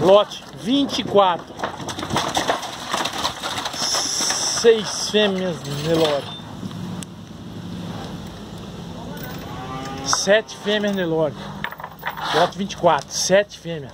Lote 24. Seis fêmeas Nelore. Sete fêmeas Nelore. Lote 24. Sete fêmeas.